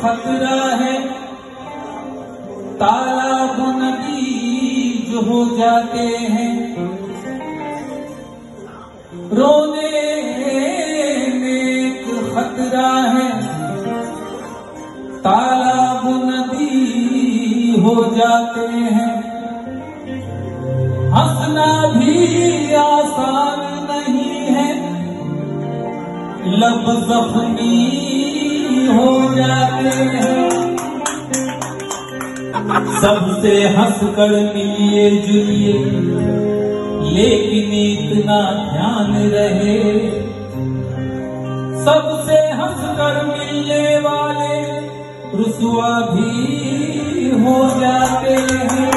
खतरा है। तालाब नदी जो हो जाते हैं। रोने में खतरा है। तालाब नदी हो जाते हैं। हंसना भी आसान नहीं है। लब जख्मी हो जाते हैं। सबसे हंस कर मिलिए जुलिए, लेकिन इतना ध्यान रहे। सबसे हंस कर मिलने वाले रुसवा भी हो जाते हैं।